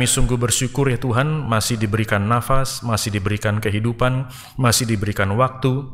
kami sungguh bersyukur ya Tuhan masih diberikan nafas, masih diberikan kehidupan, masih diberikan waktu.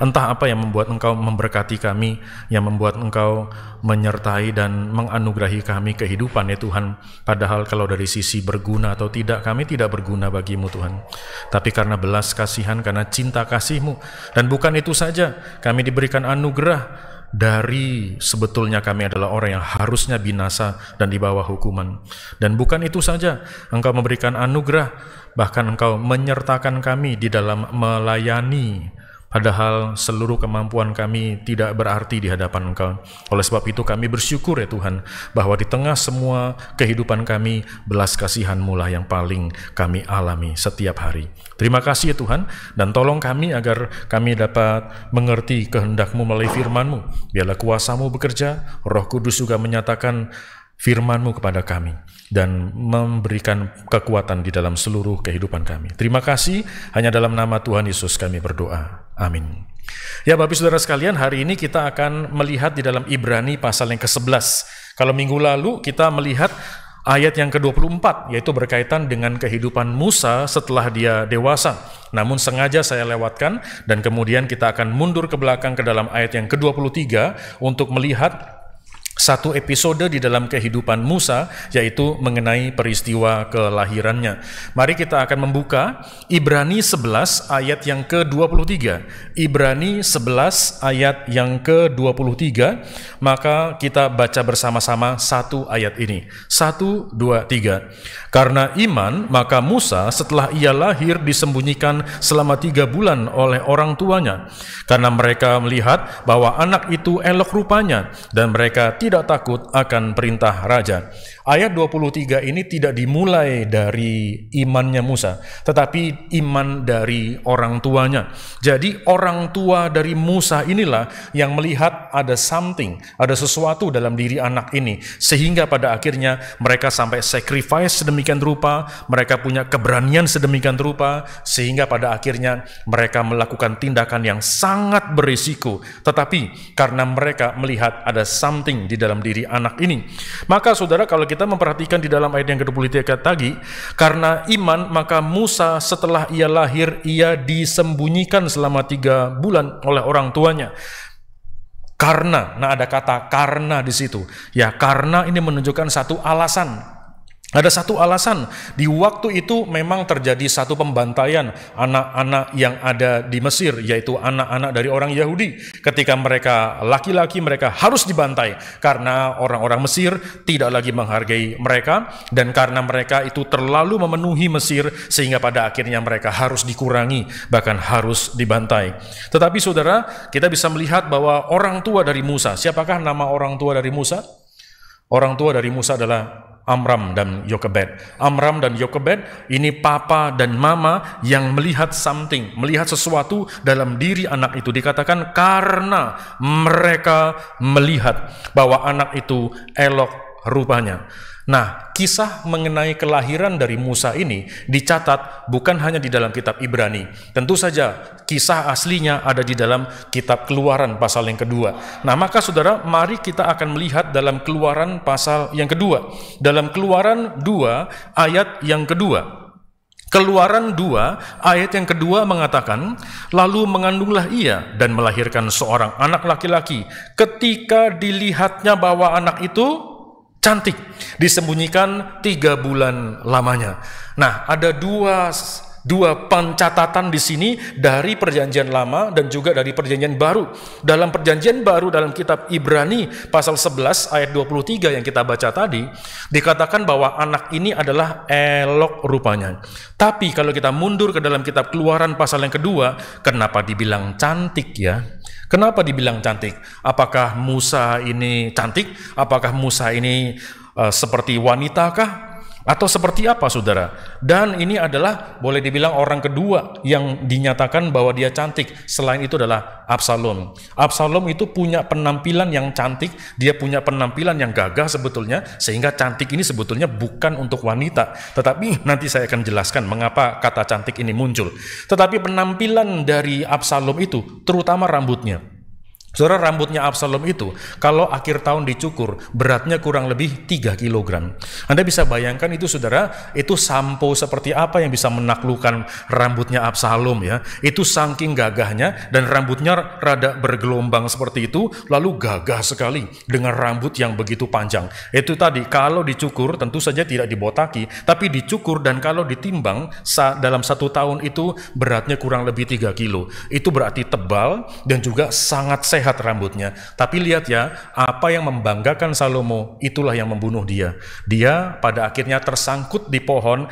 Entah apa yang membuat Engkau memberkati kami, yang membuat Engkau menyertai dan menganugerahi kami kehidupan ya Tuhan. Padahal kalau dari sisi berguna atau tidak, kami tidak berguna bagimu Tuhan. Tapi karena belas kasihan, karena cinta kasihmu. Dan bukan itu saja, kami diberikan anugerah dari sebetulnya kami adalah orang yang harusnya binasa dan di bawah hukuman. Dan bukan itu saja, Engkau memberikan anugerah, bahkan Engkau menyertakan kami di dalam melayani Padahal seluruh kemampuan kami tidak berarti di hadapan Engkau. Oleh sebab itu kami bersyukur ya Tuhan, bahwa di tengah semua kehidupan kami, belas kasihan-Mu lah yang paling kami alami setiap hari. Terima kasih ya Tuhan, dan tolong kami agar kami dapat mengerti kehendak-Mu melalui firman-Mu. Biarlah kuasa-Mu bekerja, roh kudus juga menyatakan firman-Mu kepada kami dan memberikan kekuatan di dalam seluruh kehidupan kami. Terima kasih, hanya dalam nama Tuhan Yesus kami berdoa. Amin. Ya Bapak Saudara sekalian, hari ini kita akan melihat di dalam Ibrani pasal yang ke-11. Kalau minggu lalu kita melihat ayat yang ke-24 yaitu berkaitan dengan kehidupan Musa setelah dia dewasa. Namun sengaja saya lewatkan dan kemudian kita akan mundur ke belakang ke dalam ayat yang ke-23 untuk melihat satu episode di dalam kehidupan Musa yaitu mengenai peristiwa kelahirannya. Mari kita akan membuka Ibrani 11 ayat yang ke-23. Ibrani 11 ayat yang ke-23, maka kita baca bersama-sama satu ayat ini. Satu, dua, tiga. Karena iman, maka Musa setelah ia lahir disembunyikan selama tiga bulan oleh orang tuanya. Karena mereka melihat bahwa anak itu elok rupanya dan mereka tidak takut akan perintah raja. Ayat 23 ini tidak dimulai dari imannya Musa, tetapi iman dari orang tuanya. Jadi orang tua dari Musa inilah yang melihat ada something, ada sesuatu dalam diri anak ini, sehingga pada akhirnya mereka sampai sacrifice sedemikian rupa, mereka punya keberanian sedemikian rupa, sehingga pada akhirnya mereka melakukan tindakan yang sangat berisiko. Tetapi karena mereka melihat ada something di dalam diri anak ini, maka saudara kalau kita memperhatikan di dalam ayat yang ke-23 tadi, karena iman maka Musa setelah ia lahir, ia disembunyikan selama tiga bulan oleh orang tuanya. Karena, nah ada kata karena di situ. Ya, karena ini menunjukkan satu alasan ada satu alasan, di waktu itu memang terjadi satu pembantaian anak-anak yang ada di Mesir, yaitu anak-anak dari orang Yahudi. Ketika mereka laki-laki, mereka harus dibantai karena orang-orang Mesir tidak lagi menghargai mereka, dan karena mereka itu terlalu memenuhi Mesir, sehingga pada akhirnya mereka harus dikurangi, bahkan harus dibantai. Tetapi saudara, kita bisa melihat bahwa orang tua dari Musa, siapakah nama orang tua dari Musa? Orang tua dari Musa adalah Amram dan Yokebed. Amram dan Yokebed ini papa dan mama yang melihat something, melihat sesuatu dalam diri anak itu. Dikatakan karena mereka melihat bahwa anak itu elok rupanya. Nah, kisah mengenai kelahiran dari Musa ini dicatat bukan hanya di dalam kitab Ibrani. Tentu saja kisah aslinya ada di dalam kitab Keluaran pasal yang kedua. Nah, maka saudara, mari kita akan melihat dalam Keluaran pasal yang kedua. Dalam Keluaran 2 ayat yang kedua. Keluaran 2 ayat yang kedua mengatakan, lalu mengandunglah ia dan melahirkan seorang anak laki-laki. Ketika dilihatnya bahwa anak itu cantik, disembunyikan tiga bulan lamanya. Nah, ada dua dua pencatatan di sini dari perjanjian lama dan juga dari perjanjian baru. Dalam perjanjian baru dalam kitab Ibrani pasal 11 ayat 23 yang kita baca tadi, dikatakan bahwa anak ini adalah elok rupanya. Tapi kalau kita mundur ke dalam kitab keluaran pasal yang kedua, kenapa dibilang cantik ya? Kenapa dibilang cantik? Apakah Musa ini cantik? Apakah Musa ini uh, seperti wanita kah? Atau seperti apa saudara? Dan ini adalah boleh dibilang orang kedua yang dinyatakan bahwa dia cantik. Selain itu adalah Absalom. Absalom itu punya penampilan yang cantik, dia punya penampilan yang gagah sebetulnya, sehingga cantik ini sebetulnya bukan untuk wanita. Tetapi nanti saya akan jelaskan mengapa kata cantik ini muncul. Tetapi penampilan dari Absalom itu, terutama rambutnya. Saudara rambutnya Absalom itu kalau akhir tahun dicukur beratnya kurang lebih 3 kg. Anda bisa bayangkan itu saudara, itu sampo seperti apa yang bisa menaklukkan rambutnya Absalom ya. Itu saking gagahnya dan rambutnya rada bergelombang seperti itu lalu gagah sekali dengan rambut yang begitu panjang. Itu tadi kalau dicukur tentu saja tidak dibotaki tapi dicukur dan kalau ditimbang dalam satu tahun itu beratnya kurang lebih 3 kilo. Itu berarti tebal dan juga sangat sehat sehat rambutnya. Tapi lihat ya, apa yang membanggakan Salomo itulah yang membunuh dia. Dia pada akhirnya tersangkut di pohon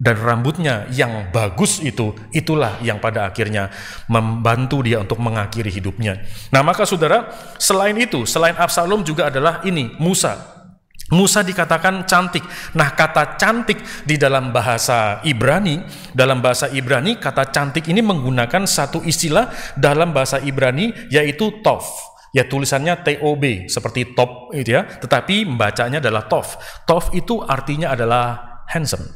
dan rambutnya yang bagus itu, itulah yang pada akhirnya membantu dia untuk mengakhiri hidupnya. Nah maka saudara, selain itu, selain Absalom juga adalah ini, Musa. Musa dikatakan cantik. Nah, kata cantik di dalam bahasa Ibrani, dalam bahasa Ibrani kata cantik ini menggunakan satu istilah dalam bahasa Ibrani yaitu tof. Ya tulisannya TOB seperti top itu ya, tetapi membacanya adalah tof. Tof itu artinya adalah handsome.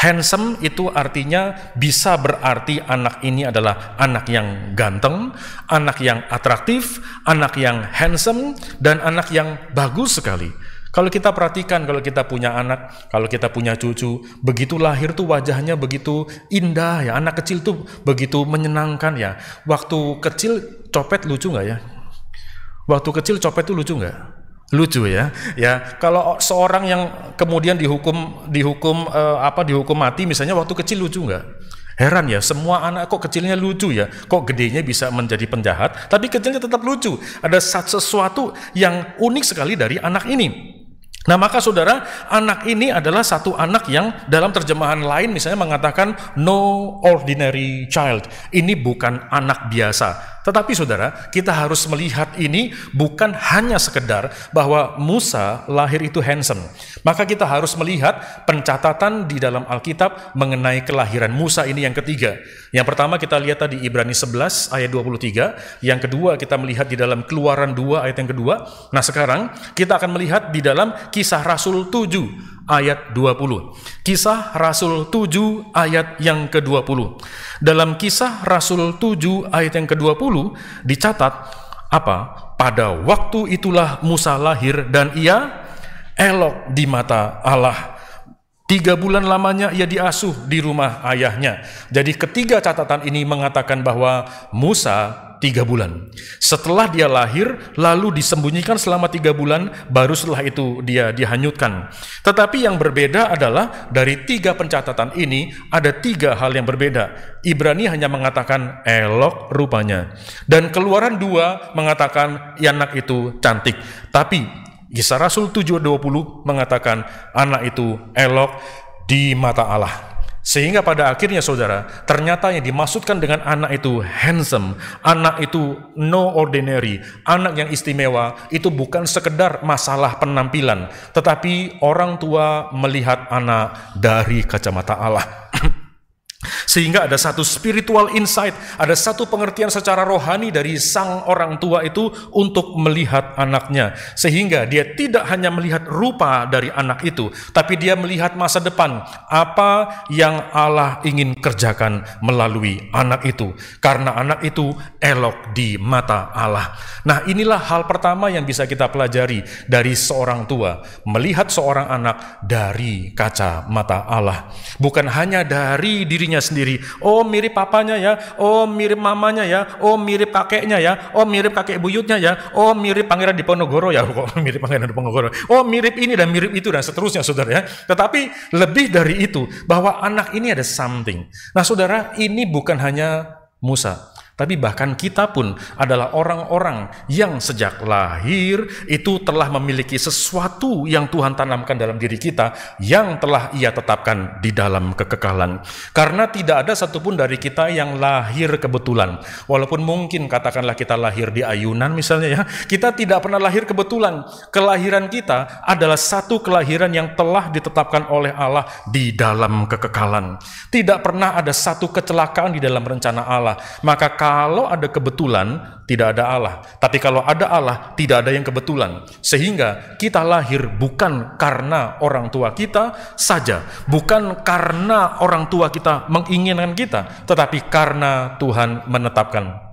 Handsome itu artinya bisa berarti anak ini adalah anak yang ganteng, anak yang atraktif, anak yang handsome, dan anak yang bagus sekali. Kalau kita perhatikan, kalau kita punya anak, kalau kita punya cucu, begitu lahir tuh wajahnya begitu indah ya. Anak kecil tuh begitu menyenangkan ya. Waktu kecil copet lucu nggak ya? Waktu kecil copet tuh lucu nggak? Lucu ya. Ya, kalau seorang yang kemudian dihukum dihukum eh, apa dihukum mati misalnya waktu kecil lucu nggak? Heran ya, semua anak kok kecilnya lucu ya, kok gedenya bisa menjadi penjahat, tapi kecilnya tetap lucu. Ada sesuatu yang unik sekali dari anak ini. Nah maka saudara, anak ini adalah satu anak yang dalam terjemahan lain misalnya mengatakan no ordinary child. Ini bukan anak biasa. Tetapi saudara, kita harus melihat ini bukan hanya sekedar bahwa Musa lahir itu handsome. Maka kita harus melihat pencatatan di dalam Alkitab mengenai kelahiran Musa ini yang ketiga. Yang pertama kita lihat tadi Ibrani 11 ayat 23. Yang kedua kita melihat di dalam keluaran 2 ayat yang kedua. Nah sekarang kita akan melihat di dalam kisah Rasul 7 ayat 20. Kisah Rasul 7 ayat yang ke-20. Dalam kisah Rasul 7 ayat yang ke-20 dicatat apa? Pada waktu itulah Musa lahir dan ia elok di mata Allah. Tiga bulan lamanya ia diasuh di rumah ayahnya. Jadi ketiga catatan ini mengatakan bahwa Musa tiga bulan. Setelah dia lahir, lalu disembunyikan selama tiga bulan, baru setelah itu dia dihanyutkan. Tetapi yang berbeda adalah dari tiga pencatatan ini ada tiga hal yang berbeda. Ibrani hanya mengatakan elok rupanya. Dan keluaran dua mengatakan anak itu cantik. Tapi Kisah Rasul 7.20 mengatakan anak itu elok di mata Allah. Sehingga pada akhirnya saudara, ternyata yang dimaksudkan dengan anak itu handsome, anak itu no ordinary, anak yang istimewa, itu bukan sekedar masalah penampilan, tetapi orang tua melihat anak dari kacamata Allah. Sehingga ada satu spiritual insight, ada satu pengertian secara rohani dari sang orang tua itu untuk melihat anaknya. Sehingga dia tidak hanya melihat rupa dari anak itu, tapi dia melihat masa depan, apa yang Allah ingin kerjakan melalui anak itu. Karena anak itu elok di mata Allah. Nah inilah hal pertama yang bisa kita pelajari dari seorang tua. Melihat seorang anak dari kaca mata Allah. Bukan hanya dari dirinya sendiri, sendiri. Oh mirip papanya ya, oh mirip mamanya ya, oh mirip kakeknya ya, oh mirip kakek buyutnya ya, oh mirip pangeran di Ponorogo ya, kok mirip pangeran di Ponorogo. Oh mirip ini dan mirip itu dan seterusnya saudara ya. Tetapi lebih dari itu bahwa anak ini ada something. Nah saudara ini bukan hanya Musa, tapi bahkan kita pun adalah orang-orang yang sejak lahir itu telah memiliki sesuatu yang Tuhan tanamkan dalam diri kita yang telah ia tetapkan di dalam kekekalan. Karena tidak ada satupun dari kita yang lahir kebetulan. Walaupun mungkin katakanlah kita lahir di ayunan misalnya ya, kita tidak pernah lahir kebetulan. Kelahiran kita adalah satu kelahiran yang telah ditetapkan oleh Allah di dalam kekekalan. Tidak pernah ada satu kecelakaan di dalam rencana Allah. Maka kalau ada kebetulan, tidak ada Allah. Tapi kalau ada Allah, tidak ada yang kebetulan. Sehingga kita lahir bukan karena orang tua kita saja, bukan karena orang tua kita menginginkan kita, tetapi karena Tuhan menetapkan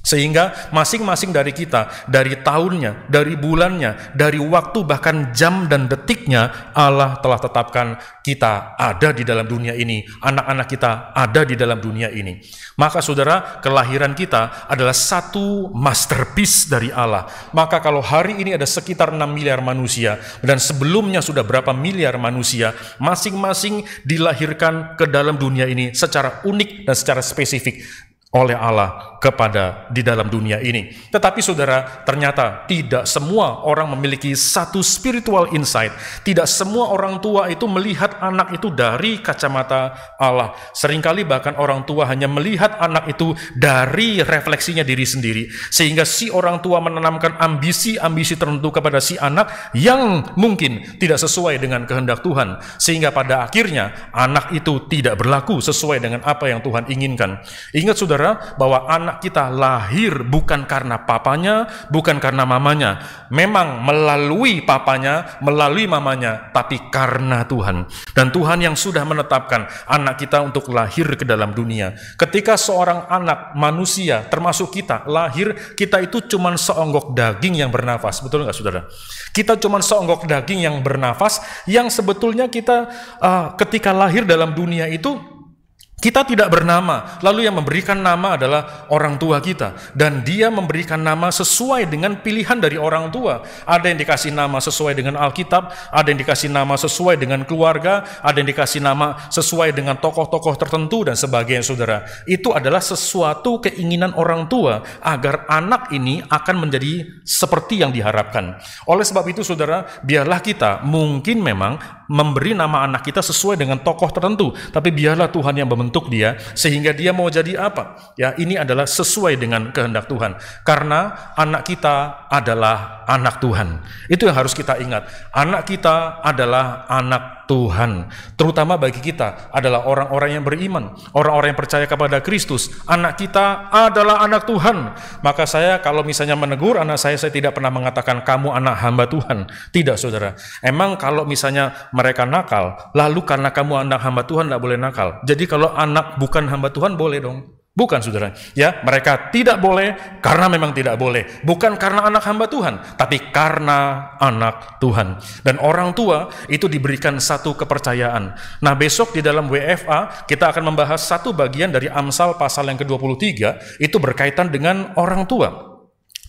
Sehingga masing-masing dari kita, dari tahunnya, dari bulannya, dari waktu bahkan jam dan detiknya Allah telah tetapkan kita ada di dalam dunia ini, anak-anak kita ada di dalam dunia ini. Maka saudara, kelahiran kita adalah satu masterpiece dari Allah. Maka kalau hari ini ada sekitar 6 miliar manusia dan sebelumnya sudah berapa miliar manusia, masing-masing dilahirkan ke dalam dunia ini secara unik dan secara spesifik oleh Allah kepada di dalam dunia ini. Tetapi saudara, ternyata tidak semua orang memiliki satu spiritual insight. Tidak semua orang tua itu melihat anak itu dari kacamata Allah. Seringkali bahkan orang tua hanya melihat anak itu dari refleksinya diri sendiri. Sehingga si orang tua menanamkan ambisi-ambisi tertentu kepada si anak yang mungkin tidak sesuai dengan kehendak Tuhan. Sehingga pada akhirnya anak itu tidak berlaku sesuai dengan apa yang Tuhan inginkan. Ingat saudara, bahwa anak kita lahir bukan karena papanya, bukan karena mamanya. Memang melalui papanya, melalui mamanya, tapi karena Tuhan. Dan Tuhan yang sudah menetapkan anak kita untuk lahir ke dalam dunia. Ketika seorang anak manusia, termasuk kita, lahir, kita itu cuma seonggok daging yang bernafas. Betul nggak saudara? Kita cuma seonggok daging yang bernafas, yang sebetulnya kita uh, ketika lahir dalam dunia itu kita tidak bernama, lalu yang memberikan nama adalah orang tua kita, dan dia memberikan nama sesuai dengan pilihan dari orang tua. Ada yang dikasih nama sesuai dengan Alkitab, ada yang dikasih nama sesuai dengan keluarga, ada yang dikasih nama sesuai dengan tokoh-tokoh tertentu, dan sebagainya, saudara. Itu adalah sesuatu keinginan orang tua agar anak ini akan menjadi seperti yang diharapkan. Oleh sebab itu, saudara, biarlah kita mungkin memang memberi nama anak kita sesuai dengan tokoh tertentu, tapi biarlah Tuhan yang membentuk membentuk dia sehingga dia mau jadi apa. Ya, ini adalah sesuai dengan kehendak Tuhan. Karena anak kita adalah anak Tuhan. Itu yang harus kita ingat. Anak kita adalah anak Tuhan. Terutama bagi kita adalah orang-orang yang beriman, orang-orang yang percaya kepada Kristus. Anak kita adalah anak Tuhan. Maka saya kalau misalnya menegur anak saya, saya tidak pernah mengatakan kamu anak hamba Tuhan. Tidak, saudara. Emang kalau misalnya mereka nakal, lalu karena kamu anak hamba Tuhan tidak boleh nakal. Jadi kalau anak bukan hamba Tuhan boleh dong. Bukan saudara, ya mereka tidak boleh karena memang tidak boleh. Bukan karena anak hamba Tuhan, tapi karena anak Tuhan. Dan orang tua itu diberikan satu kepercayaan. Nah besok di dalam WFA kita akan membahas satu bagian dari Amsal pasal yang ke-23 itu berkaitan dengan orang tua.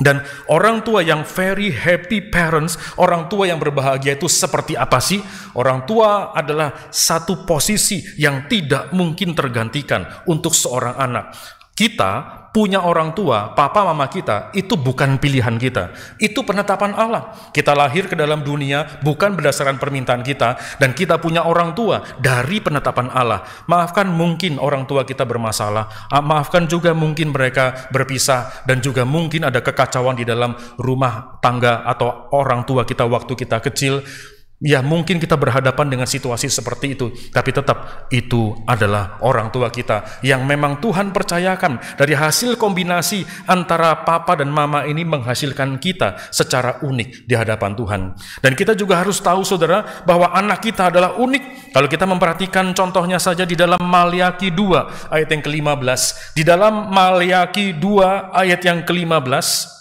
Dan orang tua yang very happy parents, orang tua yang berbahagia itu seperti apa sih? Orang tua adalah satu posisi yang tidak mungkin tergantikan untuk seorang anak. Kita punya orang tua, papa mama kita, itu bukan pilihan kita. Itu penetapan Allah. Kita lahir ke dalam dunia bukan berdasarkan permintaan kita, dan kita punya orang tua dari penetapan Allah. Maafkan mungkin orang tua kita bermasalah, ah, maafkan juga mungkin mereka berpisah, dan juga mungkin ada kekacauan di dalam rumah tangga atau orang tua kita waktu kita kecil. Ya mungkin kita berhadapan dengan situasi seperti itu, tapi tetap itu adalah orang tua kita yang memang Tuhan percayakan dari hasil kombinasi antara papa dan mama ini menghasilkan kita secara unik di hadapan Tuhan. Dan kita juga harus tahu saudara bahwa anak kita adalah unik. Kalau kita memperhatikan contohnya saja di dalam Maliaki 2 ayat yang ke-15. Di dalam Maliaki 2 ayat yang ke-15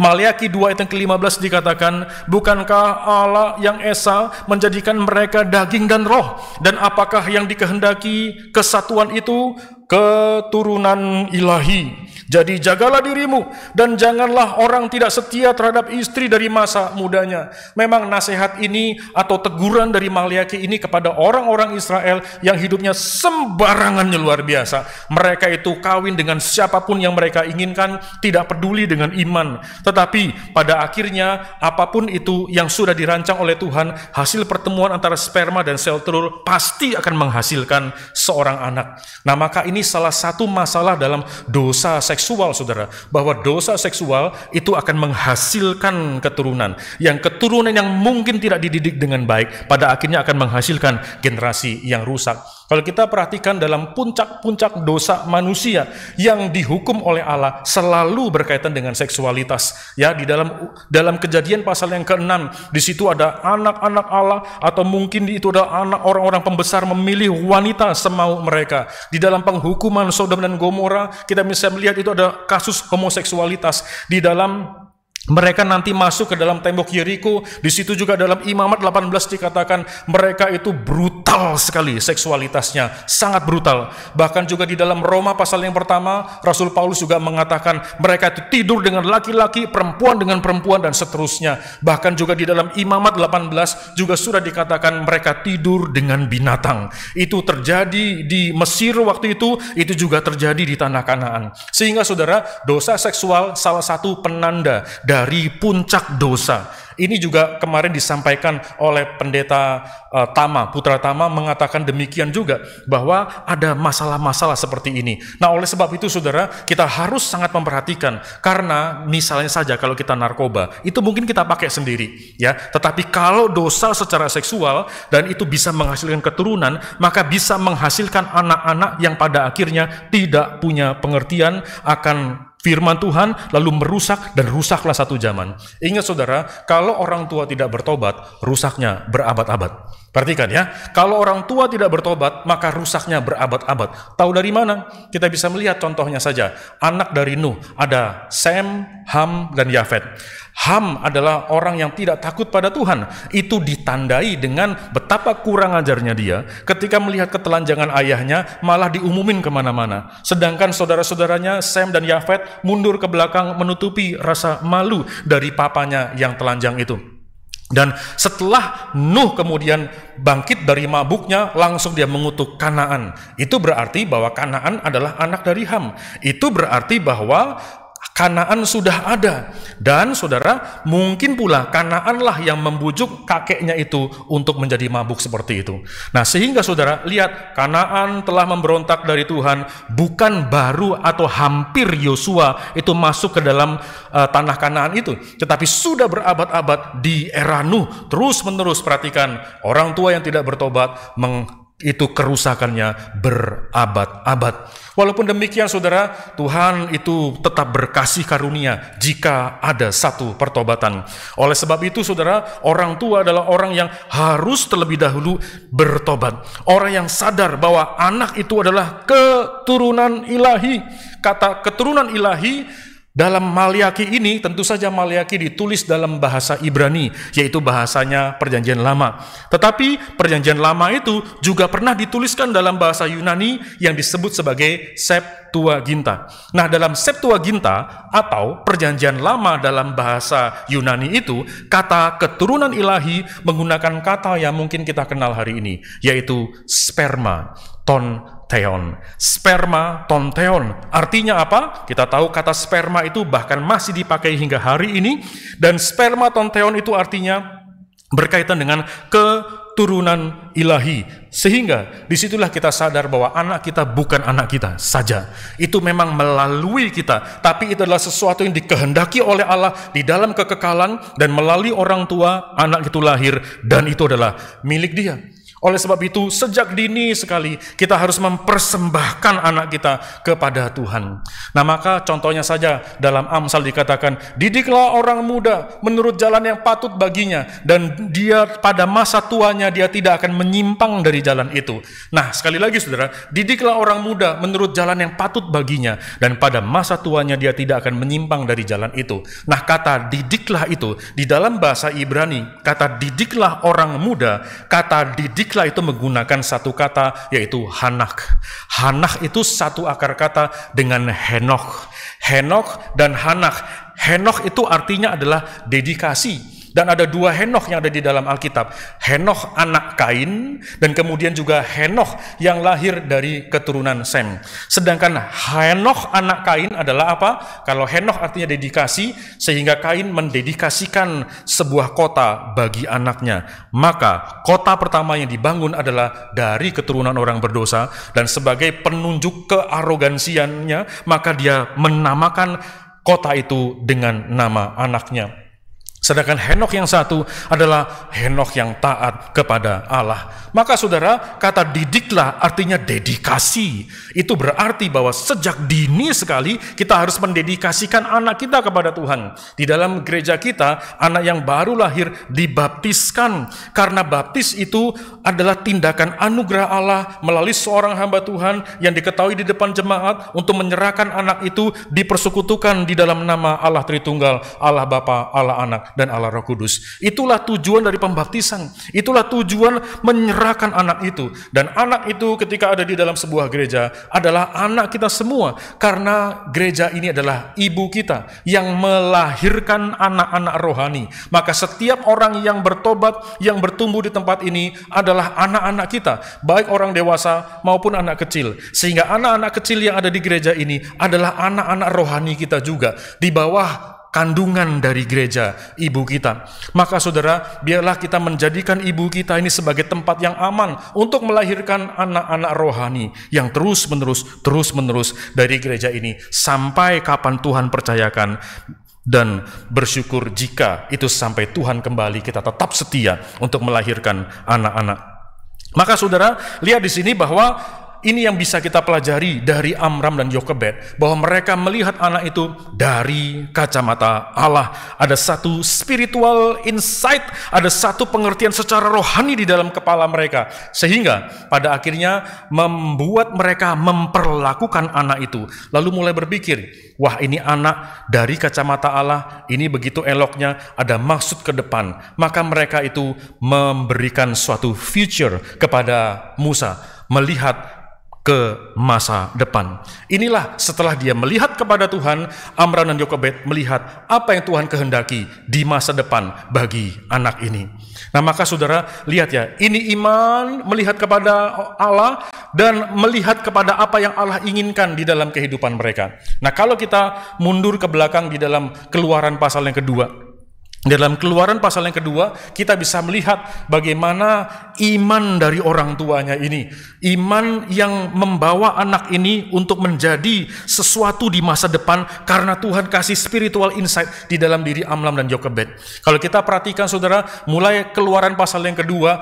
Maliaki 2 ayat yang ke-15 dikatakan, Bukankah Allah yang Esa menjadikan mereka daging dan roh? Dan apakah yang dikehendaki kesatuan itu? Keturunan ilahi. Jadi jagalah dirimu dan janganlah orang tidak setia terhadap istri dari masa mudanya. Memang nasihat ini atau teguran dari Maliaki ini kepada orang-orang Israel yang hidupnya sembarangannya luar biasa. Mereka itu kawin dengan siapa pun yang mereka inginkan, tidak peduli dengan iman. Tetapi pada akhirnya apa pun itu yang sudah dirancang oleh Tuhan, hasil pertemuan antara sperma dan sel telur pasti akan menghasilkan seorang anak. Nah, maka ini salah satu masalah dalam dosa seks seksual, saudara, bahwa dosa seksual itu akan menghasilkan keturunan, yang keturunan yang mungkin tidak dididik dengan baik, pada akhirnya akan menghasilkan generasi yang rusak. Kalau kita perhatikan dalam puncak-puncak dosa manusia yang dihukum oleh Allah selalu berkaitan dengan seksualitas. Ya, di dalam dalam kejadian pasal yang ke-6 di situ ada anak-anak Allah atau mungkin itu ada anak orang-orang pembesar memilih wanita semau mereka. Di dalam penghukuman Sodom dan Gomora kita bisa melihat itu ada kasus homoseksualitas. Di dalam mereka nanti masuk ke dalam tembok Yeriko. Di situ juga dalam Imamat 18 dikatakan mereka itu brutal sekali seksualitasnya, sangat brutal. Bahkan juga di dalam Roma pasal yang pertama, Rasul Paulus juga mengatakan mereka itu tidur dengan laki-laki, perempuan dengan perempuan dan seterusnya. Bahkan juga di dalam Imamat 18 juga sudah dikatakan mereka tidur dengan binatang. Itu terjadi di Mesir waktu itu, itu juga terjadi di tanah Kanaan. Sehingga saudara, dosa seksual salah satu penanda dari dari puncak dosa. Ini juga kemarin disampaikan oleh pendeta uh, Tama, Putra Tama mengatakan demikian juga bahwa ada masalah-masalah seperti ini. Nah, oleh sebab itu Saudara, kita harus sangat memperhatikan karena misalnya saja kalau kita narkoba, itu mungkin kita pakai sendiri, ya. Tetapi kalau dosa secara seksual dan itu bisa menghasilkan keturunan, maka bisa menghasilkan anak-anak yang pada akhirnya tidak punya pengertian akan firman Tuhan lalu merusak dan rusaklah satu zaman. Ingat saudara, kalau orang tua tidak bertobat, rusaknya berabad-abad. Perhatikan ya, kalau orang tua tidak bertobat, maka rusaknya berabad-abad. Tahu dari mana? Kita bisa melihat contohnya saja. Anak dari Nuh, ada Sem, Ham, dan Yafet. Ham adalah orang yang tidak takut pada Tuhan. Itu ditandai dengan betapa kurang ajarnya dia ketika melihat ketelanjangan ayahnya malah diumumin ke mana-mana. Sedangkan saudara-saudaranya Sem dan Yafet mundur ke belakang menutupi rasa malu dari papanya yang telanjang itu. Dan setelah Nuh kemudian bangkit dari mabuknya, langsung dia mengutuk Kanaan. Itu berarti bahwa Kanaan adalah anak dari Ham. Itu berarti bahwa Kanaan sudah ada dan saudara mungkin pula Kanaanlah yang membujuk kakeknya itu untuk menjadi mabuk seperti itu. Nah sehingga saudara lihat Kanaan telah memberontak dari Tuhan bukan baru atau hampir Yosua itu masuk ke dalam uh, tanah Kanaan itu, tetapi sudah berabad-abad di era Nuh terus menerus perhatikan orang tua yang tidak bertobat meng itu kerusakannya berabad-abad. Walaupun demikian saudara, Tuhan itu tetap berkasih karunia jika ada satu pertobatan. Oleh sebab itu saudara, orang tua adalah orang yang harus terlebih dahulu bertobat. Orang yang sadar bahwa anak itu adalah keturunan ilahi. Kata keturunan ilahi dalam Maliaki ini tentu saja Maliaki ditulis dalam bahasa Ibrani, yaitu bahasanya Perjanjian Lama. Tetapi Perjanjian Lama itu juga pernah dituliskan dalam bahasa Yunani yang disebut sebagai Septuaginta. Nah, dalam Septuaginta atau Perjanjian Lama dalam bahasa Yunani itu, kata keturunan ilahi menggunakan kata yang mungkin kita kenal hari ini, yaitu sperma, ton teon. Sperma tonteon. Artinya apa? Kita tahu kata sperma itu bahkan masih dipakai hingga hari ini dan sperma tonteon itu artinya berkaitan dengan keturunan ilahi. Sehingga di situlah kita sadar bahwa anak kita bukan anak kita saja. Itu memang melalui kita, tapi itu adalah sesuatu yang dikehendaki oleh Allah di dalam kekekalan dan melalui orang tua anak itu lahir dan itu adalah milik dia. Oleh sebab itu, sejak dini sekali kita harus mempersembahkan anak kita kepada Tuhan. Nah, maka contohnya saja dalam Amsal dikatakan, "Didiklah orang muda menurut jalan yang patut baginya dan dia pada masa tuanya dia tidak akan menyimpang dari jalan itu." Nah, sekali lagi Saudara, didiklah orang muda menurut jalan yang patut baginya dan pada masa tuanya dia tidak akan menyimpang dari jalan itu. Nah, kata didiklah itu di dalam bahasa Ibrani, kata didiklah orang muda, kata didik Dikla itu menggunakan satu kata yaitu Hanak. Hanak itu satu akar kata dengan Henok. Henok dan Hanak. Henok itu artinya adalah dedikasi dan ada dua Henoch yang ada di dalam Alkitab. Henoch anak Kain dan kemudian juga Henoch yang lahir dari keturunan Sem. Sedangkan Henoch anak Kain adalah apa? Kalau Henoch artinya dedikasi sehingga Kain mendedikasikan sebuah kota bagi anaknya. Maka kota pertama yang dibangun adalah dari keturunan orang berdosa dan sebagai penunjuk kearogansiannya maka dia menamakan kota itu dengan nama anaknya. Sedangkan Henok yang satu adalah Henok yang taat kepada Allah. Maka saudara, kata didiklah artinya dedikasi. Itu berarti bahwa sejak dini sekali kita harus mendedikasikan anak kita kepada Tuhan. Di dalam gereja kita, anak yang baru lahir dibaptiskan. Karena baptis itu adalah tindakan anugerah Allah melalui seorang hamba Tuhan yang diketahui di depan jemaat untuk menyerahkan anak itu dipersekutukan di dalam nama Allah Tritunggal, Allah Bapa, Allah Anak, dan Allah Roh Kudus. Itulah tujuan dari pembaptisan. Itulah tujuan menyerahkan anak itu. Dan anak itu ketika ada di dalam sebuah gereja adalah anak kita semua. Karena gereja ini adalah ibu kita yang melahirkan anak-anak rohani. Maka setiap orang yang bertobat, yang bertumbuh di tempat ini adalah anak-anak kita. Baik orang dewasa maupun anak kecil. Sehingga anak-anak kecil yang ada di gereja ini adalah anak-anak rohani kita juga. Di bawah kandungan dari gereja ibu kita. Maka saudara, biarlah kita menjadikan ibu kita ini sebagai tempat yang aman untuk melahirkan anak-anak rohani yang terus-menerus, terus-menerus dari gereja ini sampai kapan Tuhan percayakan dan bersyukur jika itu sampai Tuhan kembali kita tetap setia untuk melahirkan anak-anak. Maka saudara, lihat di sini bahwa ini yang bisa kita pelajari dari Amram dan Yokebed bahwa mereka melihat anak itu dari kacamata Allah. Ada satu spiritual insight, ada satu pengertian secara rohani di dalam kepala mereka sehingga pada akhirnya membuat mereka memperlakukan anak itu. Lalu mulai berpikir, wah ini anak dari kacamata Allah, ini begitu eloknya ada maksud ke depan. Maka mereka itu memberikan suatu future kepada Musa melihat ke masa depan. Inilah setelah dia melihat kepada Tuhan, Amran dan Yokebed melihat apa yang Tuhan kehendaki di masa depan bagi anak ini. Nah maka saudara lihat ya, ini iman melihat kepada Allah dan melihat kepada apa yang Allah inginkan di dalam kehidupan mereka. Nah kalau kita mundur ke belakang di dalam keluaran pasal yang kedua, dalam keluaran pasal yang kedua, kita bisa melihat bagaimana iman dari orang tuanya ini. Iman yang membawa anak ini untuk menjadi sesuatu di masa depan karena Tuhan kasih spiritual insight di dalam diri Amlam dan Jokebed. Kalau kita perhatikan saudara, mulai keluaran pasal yang kedua,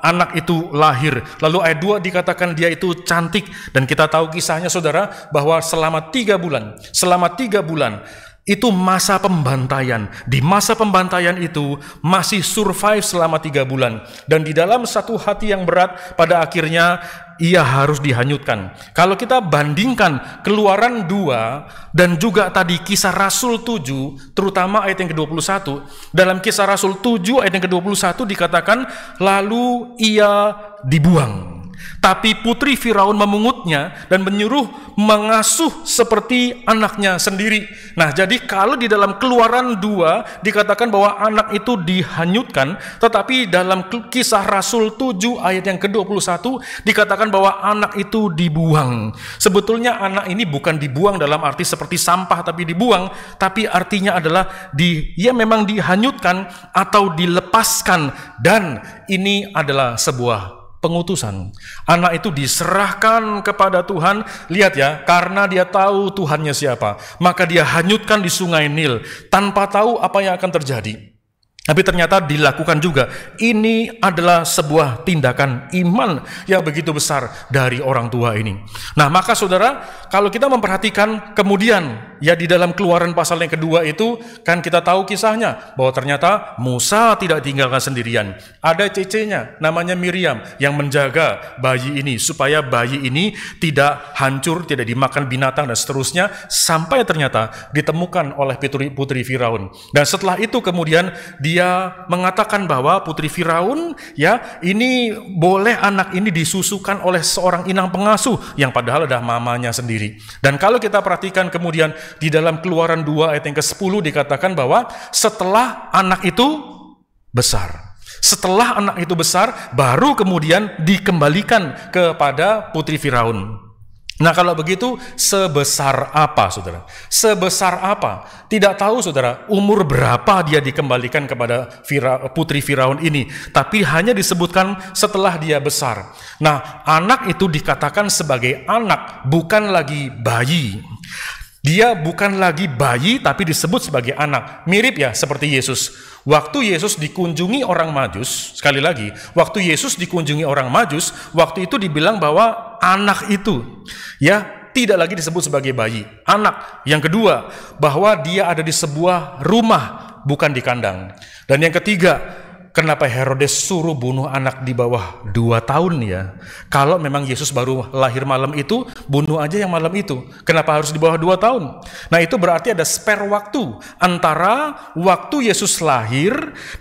anak itu lahir. Lalu ayat 2 dikatakan dia itu cantik. Dan kita tahu kisahnya saudara, bahwa selama tiga bulan, selama tiga bulan, itu masa pembantaian. Di masa pembantaian itu masih survive selama tiga bulan. Dan di dalam satu hati yang berat pada akhirnya ia harus dihanyutkan. Kalau kita bandingkan keluaran dua dan juga tadi kisah Rasul 7, terutama ayat yang ke-21, dalam kisah Rasul 7 ayat yang ke-21 dikatakan, lalu ia dibuang. Tapi putri Firaun memungutnya dan menyuruh mengasuh seperti anaknya sendiri. Nah, jadi kalau di dalam keluaran dua dikatakan bahwa anak itu dihanyutkan, tetapi dalam kisah Rasul 7 ayat yang ke-21 dikatakan bahwa anak itu dibuang. Sebetulnya anak ini bukan dibuang dalam arti seperti sampah tapi dibuang, tapi artinya adalah di ya memang dihanyutkan atau dilepaskan dan ini adalah sebuah pengutusan. Anak itu diserahkan kepada Tuhan, lihat ya, karena dia tahu Tuhannya siapa, maka dia hanyutkan di sungai Nil tanpa tahu apa yang akan terjadi. Tapi ternyata dilakukan juga. Ini adalah sebuah tindakan iman yang begitu besar dari orang tua ini. Nah, maka saudara, kalau kita memperhatikan kemudian ya di dalam keluaran pasal yang kedua itu kan kita tahu kisahnya bahwa ternyata Musa tidak tinggalkan sendirian. Ada cecenya namanya Miriam yang menjaga bayi ini supaya bayi ini tidak hancur, tidak dimakan binatang dan seterusnya sampai ternyata ditemukan oleh putri, putri Firaun. Dan setelah itu kemudian dia dia mengatakan bahwa putri Firaun ya ini boleh anak ini disusukan oleh seorang inang pengasuh yang padahal ada mamanya sendiri. Dan kalau kita perhatikan kemudian di dalam Keluaran 2 ayat yang ke-10 dikatakan bahwa setelah anak itu besar setelah anak itu besar, baru kemudian dikembalikan kepada putri Firaun. Nah kalau begitu sebesar apa saudara? Sebesar apa? Tidak tahu saudara umur berapa dia dikembalikan kepada putri Firaun ini. Tapi hanya disebutkan setelah dia besar. Nah anak itu dikatakan sebagai anak bukan lagi bayi. Dia bukan lagi bayi tapi disebut sebagai anak. Mirip ya seperti Yesus. Waktu Yesus dikunjungi orang Majus, sekali lagi, waktu Yesus dikunjungi orang Majus, waktu itu dibilang bahwa anak itu ya tidak lagi disebut sebagai bayi, anak. Yang kedua, bahwa dia ada di sebuah rumah, bukan di kandang. Dan yang ketiga, kenapa Herodes suruh bunuh anak di bawah dua tahun ya? Kalau memang Yesus baru lahir malam itu, bunuh aja yang malam itu. Kenapa harus di bawah dua tahun? Nah itu berarti ada spare waktu antara waktu Yesus lahir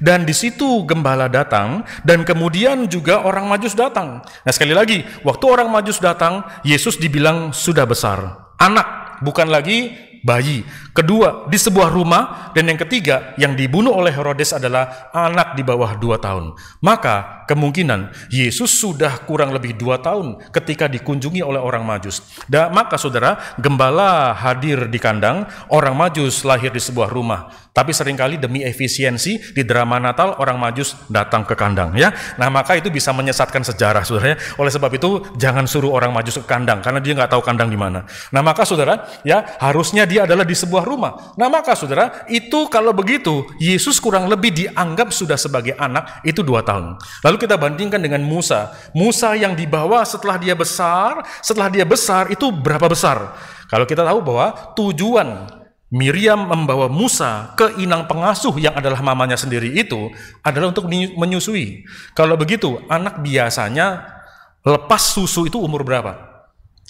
dan di situ gembala datang dan kemudian juga orang majus datang. Nah sekali lagi, waktu orang majus datang, Yesus dibilang sudah besar. Anak, bukan lagi bayi. Kedua, di sebuah rumah. Dan yang ketiga, yang dibunuh oleh Herodes adalah anak di bawah dua tahun. Maka kemungkinan Yesus sudah kurang lebih dua tahun ketika dikunjungi oleh orang majus. Dan maka saudara, gembala hadir di kandang, orang majus lahir di sebuah rumah. Tapi sering kali demi efisiensi di drama Natal orang majus datang ke kandang ya. Nah maka itu bisa menyesatkan sejarah saudara. Oleh sebab itu jangan suruh orang majus ke kandang karena dia nggak tahu kandang di mana. Nah maka saudara ya harusnya dia adalah di sebuah rumah. Nah maka saudara itu kalau begitu Yesus kurang lebih dianggap sudah sebagai anak itu dua tahun. Lalu kita bandingkan dengan Musa. Musa yang dibawa setelah dia besar, setelah dia besar itu berapa besar? Kalau kita tahu bahwa tujuan Miriam membawa Musa ke inang pengasuh yang adalah mamanya sendiri itu adalah untuk menyusui. Kalau begitu, anak biasanya lepas susu itu umur berapa?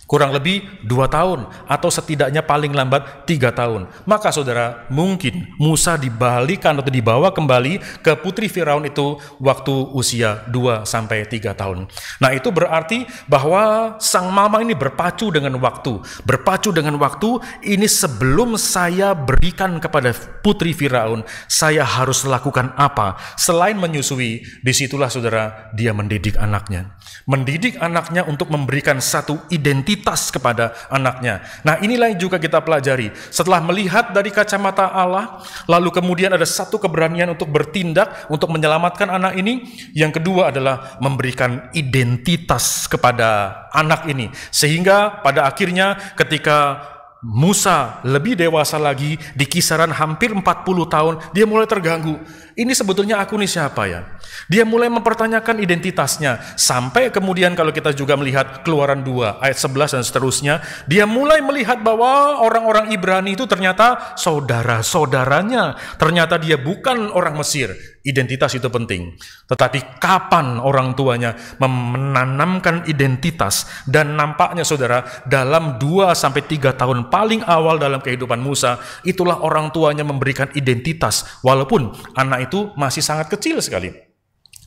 Kurang lebih dua tahun atau setidaknya paling lambat tiga tahun. Maka saudara mungkin Musa dibalikan atau dibawa kembali ke putri Firaun itu waktu usia dua sampai tiga tahun. Nah itu berarti bahwa sang mama ini berpacu dengan waktu. Berpacu dengan waktu ini sebelum saya berikan kepada putri Firaun, saya harus lakukan apa? Selain menyusui, di situlah saudara dia mendidik anaknya. Mendidik anaknya untuk memberikan satu identitas identitas kepada anaknya. Nah, inilah yang juga kita pelajari. Setelah melihat dari kacamata Allah, lalu kemudian ada satu keberanian untuk bertindak untuk menyelamatkan anak ini. Yang kedua adalah memberikan identitas kepada anak ini. Sehingga pada akhirnya ketika Musa lebih dewasa lagi di kisaran hampir 40 tahun dia mulai terganggu ini sebetulnya aku ini siapa ya? Dia mulai mempertanyakan identitasnya. Sampai kemudian kalau kita juga melihat keluaran 2 ayat 11 dan seterusnya. Dia mulai melihat bahwa orang-orang Ibrani itu ternyata saudara-saudaranya. Ternyata dia bukan orang Mesir. Identitas itu penting. Tetapi kapan orang tuanya menanamkan identitas dan nampaknya saudara dalam 2 sampai 3 tahun paling awal dalam kehidupan Musa itulah orang tuanya memberikan identitas walaupun anak itu masih sangat kecil sekali.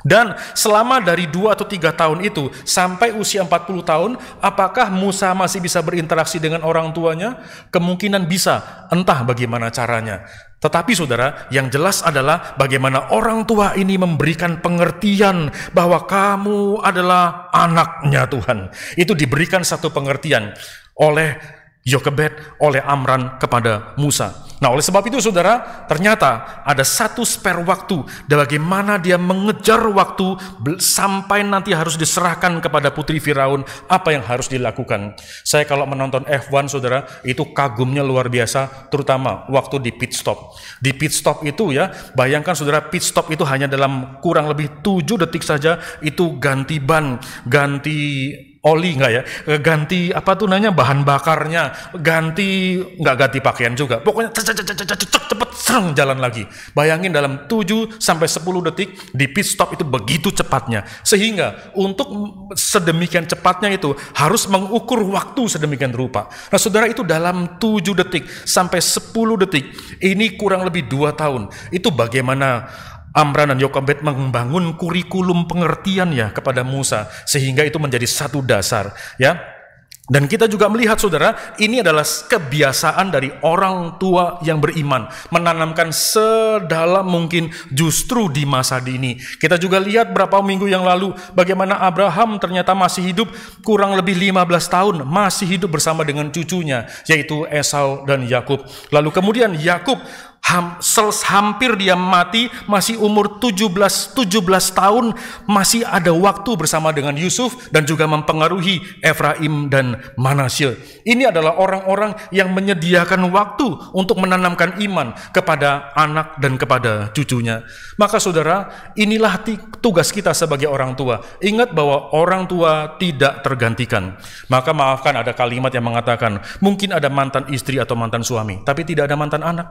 Dan selama dari dua atau tiga tahun itu sampai usia 40 tahun, apakah Musa masih bisa berinteraksi dengan orang tuanya? Kemungkinan bisa, entah bagaimana caranya. Tetapi saudara, yang jelas adalah bagaimana orang tua ini memberikan pengertian bahwa kamu adalah anaknya Tuhan. Itu diberikan satu pengertian oleh Yokebed, oleh Amran kepada Musa. Nah, oleh sebab itu saudara, ternyata ada satu spare waktu dan bagaimana dia mengejar waktu sampai nanti harus diserahkan kepada putri Firaun apa yang harus dilakukan. Saya kalau menonton F1 saudara, itu kagumnya luar biasa, terutama waktu di pit stop. Di pit stop itu ya, bayangkan saudara pit stop itu hanya dalam kurang lebih 7 detik saja itu ganti ban, ganti oli nggak ya? Ganti apa tuh nanya bahan bakarnya. Ganti nggak ganti pakaian juga. Pokoknya cepet serang jalan lagi. Bayangin dalam 7 sampai 10 detik di pit stop itu begitu cepatnya. Sehingga untuk sedemikian cepatnya itu harus mengukur waktu sedemikian rupa. Nah saudara itu dalam 7 detik sampai 10 detik ini kurang lebih dua tahun. Itu bagaimana Amran dan Yokobed membangun kurikulum pengertian ya kepada Musa sehingga itu menjadi satu dasar ya dan kita juga melihat saudara, ini adalah kebiasaan dari orang tua yang beriman. Menanamkan sedalam mungkin justru di masa dini. Kita juga lihat berapa minggu yang lalu bagaimana Abraham ternyata masih hidup kurang lebih 15 tahun. Masih hidup bersama dengan cucunya yaitu Esau dan Yakub. Lalu kemudian Yakub Ham, hampir dia mati, masih umur 17 17 tahun, masih ada waktu bersama dengan Yusuf dan juga mempengaruhi Efraim dan Manasye. Ini adalah orang-orang yang menyediakan waktu untuk menanamkan iman kepada anak dan kepada cucunya. Maka saudara, inilah tugas kita sebagai orang tua. Ingat bahwa orang tua tidak tergantikan. Maka maafkan ada kalimat yang mengatakan, mungkin ada mantan istri atau mantan suami, tapi tidak ada mantan anak.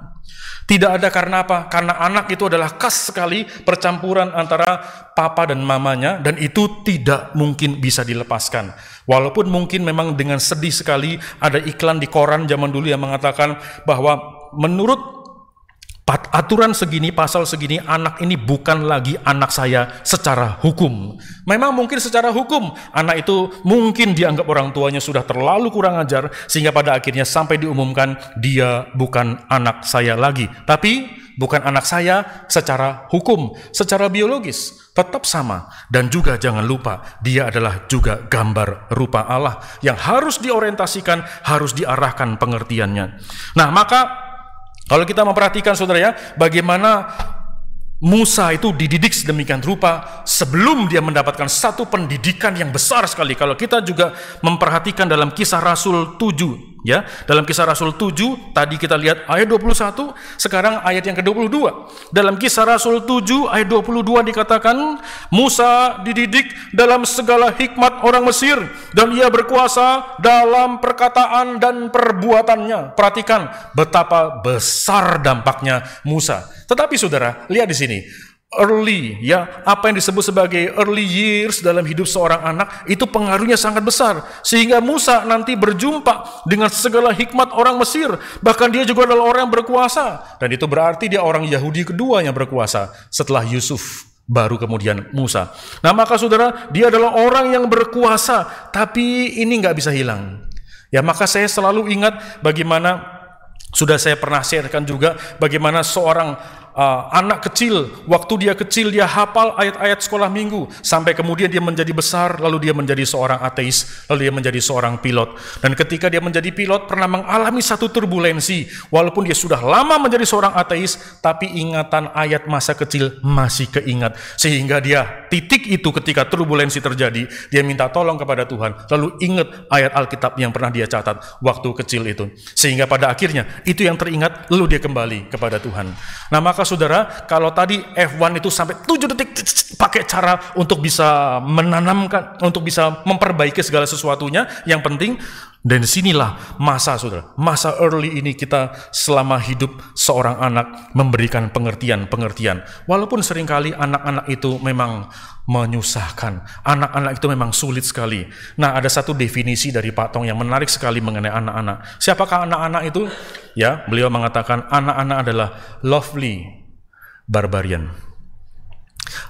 Tidak ada karena apa? Karena anak itu adalah khas sekali percampuran antara papa dan mamanya dan itu tidak mungkin bisa dilepaskan. Walaupun mungkin memang dengan sedih sekali ada iklan di koran zaman dulu yang mengatakan bahwa menurut aturan segini, pasal segini, anak ini bukan lagi anak saya secara hukum. Memang mungkin secara hukum, anak itu mungkin dianggap orang tuanya sudah terlalu kurang ajar, sehingga pada akhirnya sampai diumumkan dia bukan anak saya lagi. Tapi bukan anak saya secara hukum, secara biologis, tetap sama. Dan juga jangan lupa, dia adalah juga gambar rupa Allah yang harus diorientasikan, harus diarahkan pengertiannya. Nah, maka kalau kita memperhatikan saudara ya, bagaimana Musa itu dididik sedemikian rupa sebelum dia mendapatkan satu pendidikan yang besar sekali. Kalau kita juga memperhatikan dalam kisah Rasul 7, Ya, dalam kisah Rasul 7 tadi kita lihat ayat 21, sekarang ayat yang ke-22. Dalam kisah Rasul 7 ayat 22 dikatakan Musa dididik dalam segala hikmat orang Mesir dan ia berkuasa dalam perkataan dan perbuatannya. Perhatikan betapa besar dampaknya Musa. Tetapi Saudara, lihat di sini early ya. Apa yang disebut sebagai early years dalam hidup seorang anak itu pengaruhnya sangat besar. Sehingga Musa nanti berjumpa dengan segala hikmat orang Mesir. Bahkan dia juga adalah orang yang berkuasa. Dan itu berarti dia orang Yahudi kedua yang berkuasa setelah Yusuf baru kemudian Musa. Nah maka saudara dia adalah orang yang berkuasa tapi ini nggak bisa hilang. Ya maka saya selalu ingat bagaimana sudah saya pernah sharekan juga bagaimana seorang uh, anak kecil, waktu dia kecil dia hafal ayat-ayat sekolah minggu, sampai kemudian dia menjadi besar, lalu dia menjadi seorang ateis, lalu dia menjadi seorang pilot. Dan ketika dia menjadi pilot pernah mengalami satu turbulensi, walaupun dia sudah lama menjadi seorang ateis, tapi ingatan ayat masa kecil masih keingat, sehingga dia titik itu ketika turbulensi terjadi, dia minta tolong kepada Tuhan, lalu ingat ayat Alkitab yang pernah dia catat waktu kecil itu, sehingga pada akhirnya itu yang teringat, lalu dia kembali kepada Tuhan. Nah maka saudara, kalau tadi F1 itu sampai 7 detik pakai cara untuk bisa menanamkan, untuk bisa memperbaiki segala sesuatunya, yang penting dan sinilah masa saudara, masa early ini kita selama hidup seorang anak memberikan pengertian-pengertian. Walaupun sering kali anak-anak itu memang menyusahkan. Anak-anak itu memang sulit sekali. Nah, ada satu definisi dari Pak Tong yang menarik sekali mengenai anak-anak. Siapakah anak-anak itu? Ya, beliau mengatakan anak-anak adalah lovely barbarian.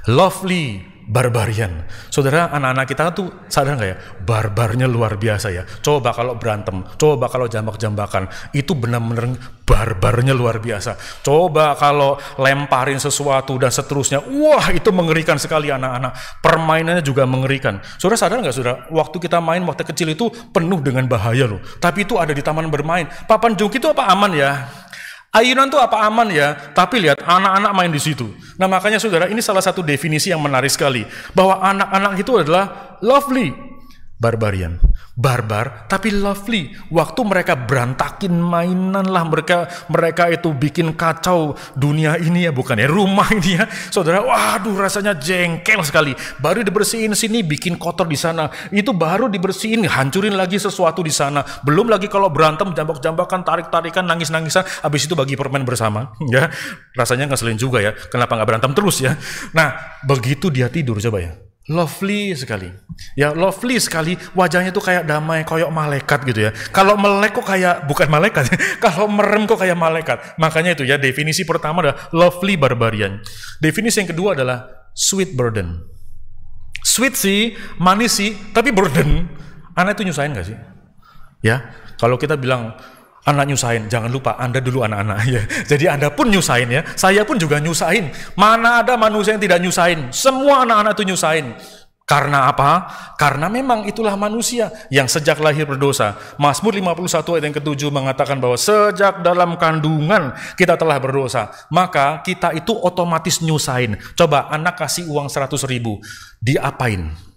Lovely barbarian. Saudara, anak-anak kita tuh sadar nggak ya? Barbarnya luar biasa ya. Coba kalau berantem, coba kalau jambak-jambakan, itu benar-benar barbarnya luar biasa. Coba kalau lemparin sesuatu dan seterusnya, wah itu mengerikan sekali anak-anak. Permainannya juga mengerikan. Saudara sadar nggak saudara? Waktu kita main waktu kecil itu penuh dengan bahaya loh. Tapi itu ada di taman bermain. Papan jongki itu apa aman ya? Ayunan tuh apa aman ya? Tapi lihat anak-anak main di situ. Nah makanya saudara ini salah satu definisi yang menarik sekali bahwa anak-anak itu adalah lovely, barbarian barbar tapi lovely. Waktu mereka berantakin mainan lah mereka mereka itu bikin kacau dunia ini ya bukan ya rumah ini ya. Saudara, waduh rasanya jengkel sekali. Baru dibersihin sini bikin kotor di sana. Itu baru dibersihin hancurin lagi sesuatu di sana. Belum lagi kalau berantem jambak-jambakan, tarik-tarikan, nangis-nangisan habis itu bagi permen bersama ya. Rasanya ngeselin juga ya. Kenapa nggak berantem terus ya? Nah, begitu dia tidur coba ya lovely sekali. Ya, lovely sekali. Wajahnya tuh kayak damai, koyok malaikat gitu ya. Kalau melek kok kayak bukan malaikat. Kalau merem kok kayak malaikat. Makanya itu ya definisi pertama adalah lovely barbarian. Definisi yang kedua adalah sweet burden. Sweet sih, manis sih, tapi burden. Anak itu nyusahin gak sih? Ya, kalau kita bilang Anak nyusahin, jangan lupa Anda dulu anak-anak ya. Jadi Anda pun nyusahin ya. Saya pun juga nyusahin. Mana ada manusia yang tidak nyusahin? Semua anak-anak itu nyusahin. Karena apa? Karena memang itulah manusia yang sejak lahir berdosa. Mazmur 51 ayat yang ketujuh mengatakan bahwa sejak dalam kandungan kita telah berdosa. Maka kita itu otomatis nyusahin. Coba anak kasih uang 100 ribu, diapain?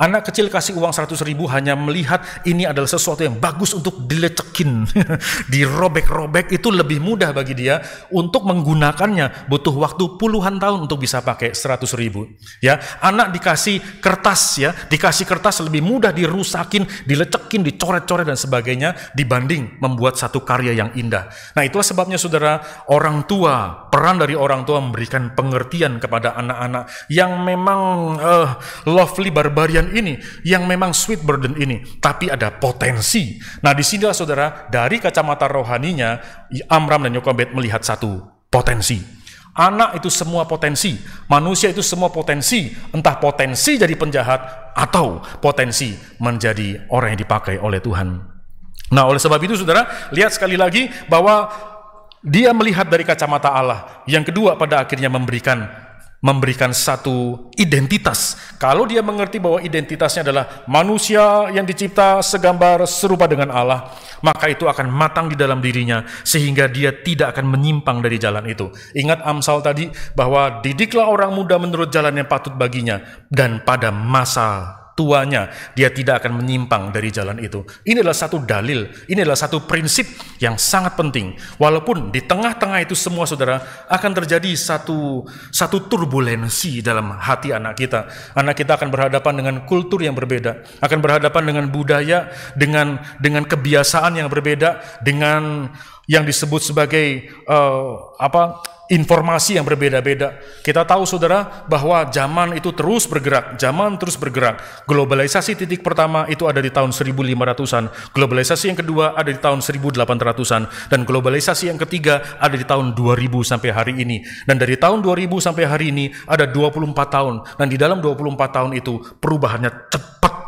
Anak kecil kasih uang 100 ribu hanya melihat ini adalah sesuatu yang bagus untuk dilecekin, dirobek-robek itu lebih mudah bagi dia untuk menggunakannya butuh waktu puluhan tahun untuk bisa pakai 100 ribu. Ya, anak dikasih kertas ya, dikasih kertas lebih mudah dirusakin, dilecekin, dicoret-coret dan sebagainya dibanding membuat satu karya yang indah. Nah itulah sebabnya saudara orang tua peran dari orang tua memberikan pengertian kepada anak-anak yang memang uh, lovely barbarian ini yang memang sweet burden ini, tapi ada potensi. Nah, di sinilah saudara, dari kacamata rohaninya, Amram dan Yokobed melihat satu potensi. Anak itu semua potensi, manusia itu semua potensi, entah potensi jadi penjahat atau potensi menjadi orang yang dipakai oleh Tuhan. Nah, oleh sebab itu saudara, lihat sekali lagi bahwa dia melihat dari kacamata Allah. Yang kedua pada akhirnya memberikan memberikan satu identitas. Kalau dia mengerti bahwa identitasnya adalah manusia yang dicipta segambar serupa dengan Allah, maka itu akan matang di dalam dirinya sehingga dia tidak akan menyimpang dari jalan itu. Ingat Amsal tadi bahwa didiklah orang muda menurut jalan yang patut baginya dan pada masa tuanya, dia tidak akan menyimpang dari jalan itu. Ini adalah satu dalil, ini adalah satu prinsip yang sangat penting. Walaupun di tengah-tengah itu semua saudara akan terjadi satu satu turbulensi dalam hati anak kita. Anak kita akan berhadapan dengan kultur yang berbeda, akan berhadapan dengan budaya, dengan dengan kebiasaan yang berbeda, dengan yang disebut sebagai uh, apa informasi yang berbeda-beda. Kita tahu saudara bahwa zaman itu terus bergerak, zaman terus bergerak. Globalisasi titik pertama itu ada di tahun 1500-an, globalisasi yang kedua ada di tahun 1800-an, dan globalisasi yang ketiga ada di tahun 2000 sampai hari ini. Dan dari tahun 2000 sampai hari ini ada 24 tahun, dan di dalam 24 tahun itu perubahannya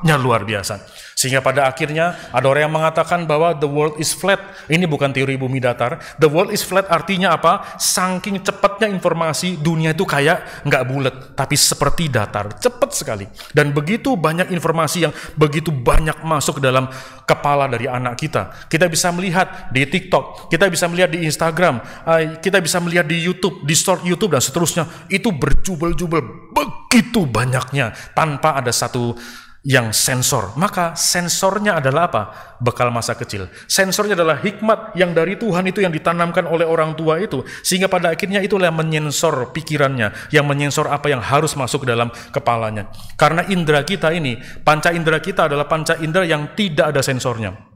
cepatnya luar biasa. Sehingga pada akhirnya ada orang yang mengatakan bahwa the world is flat. Ini bukan teori bumi datar. The world is flat artinya apa? Saking cepatnya informasi dunia itu kayak nggak bulat, tapi seperti datar, cepat sekali. Dan begitu banyak informasi yang begitu banyak masuk dalam kepala dari anak kita. Kita bisa melihat di TikTok, kita bisa melihat di Instagram, eh, kita bisa melihat di YouTube, di short YouTube dan seterusnya. Itu berjubel-jubel begitu banyaknya tanpa ada satu yang sensor. Maka sensornya adalah apa? Bekal masa kecil. Sensornya adalah hikmat yang dari Tuhan itu yang ditanamkan oleh orang tua itu. Sehingga pada akhirnya itulah yang menyensor pikirannya, yang menyensor apa yang harus masuk ke dalam kepalanya. Karena indera kita ini, panca indera kita adalah panca indera yang tidak ada sensornya.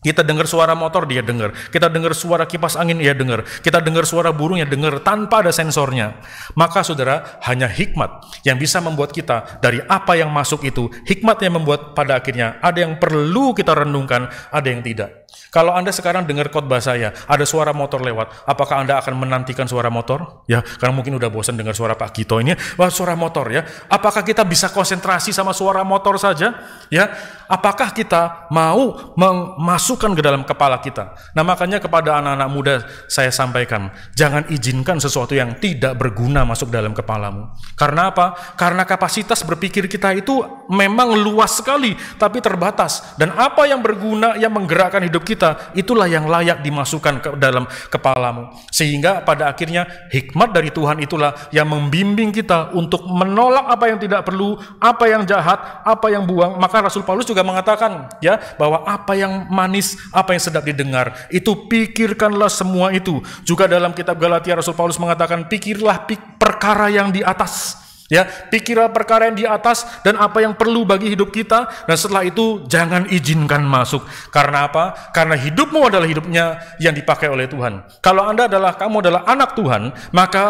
Kita dengar suara motor, dia dengar. Kita dengar suara kipas angin, dia dengar. Kita dengar suara burung, dia dengar tanpa ada sensornya. Maka saudara, hanya hikmat yang bisa membuat kita dari apa yang masuk itu, hikmat yang membuat pada akhirnya ada yang perlu kita renungkan, ada yang tidak. Kalau Anda sekarang dengar khotbah saya, ada suara motor lewat, apakah Anda akan menantikan suara motor? Ya, karena mungkin udah bosan dengar suara Pak Gito ini, wah suara motor ya. Apakah kita bisa konsentrasi sama suara motor saja? Ya, apakah kita mau memasukkan ke dalam kepala kita? Nah, makanya kepada anak-anak muda saya sampaikan, jangan izinkan sesuatu yang tidak berguna masuk dalam kepalamu. Karena apa? Karena kapasitas berpikir kita itu memang luas sekali, tapi terbatas. Dan apa yang berguna, yang menggerakkan hidup kita kita, itulah yang layak dimasukkan ke dalam kepalamu. Sehingga pada akhirnya hikmat dari Tuhan itulah yang membimbing kita untuk menolak apa yang tidak perlu, apa yang jahat, apa yang buang. Maka Rasul Paulus juga mengatakan ya bahwa apa yang manis, apa yang sedap didengar, itu pikirkanlah semua itu. Juga dalam kitab Galatia Rasul Paulus mengatakan pikirlah perkara yang di atas Ya, pikirlah perkara yang di atas dan apa yang perlu bagi hidup kita dan setelah itu jangan izinkan masuk. Karena apa? Karena hidupmu adalah hidupnya yang dipakai oleh Tuhan. Kalau Anda adalah kamu adalah anak Tuhan, maka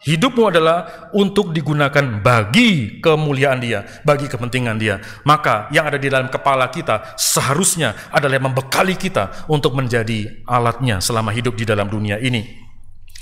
hidupmu adalah untuk digunakan bagi kemuliaan Dia, bagi kepentingan Dia. Maka yang ada di dalam kepala kita seharusnya adalah membekali kita untuk menjadi alatnya selama hidup di dalam dunia ini.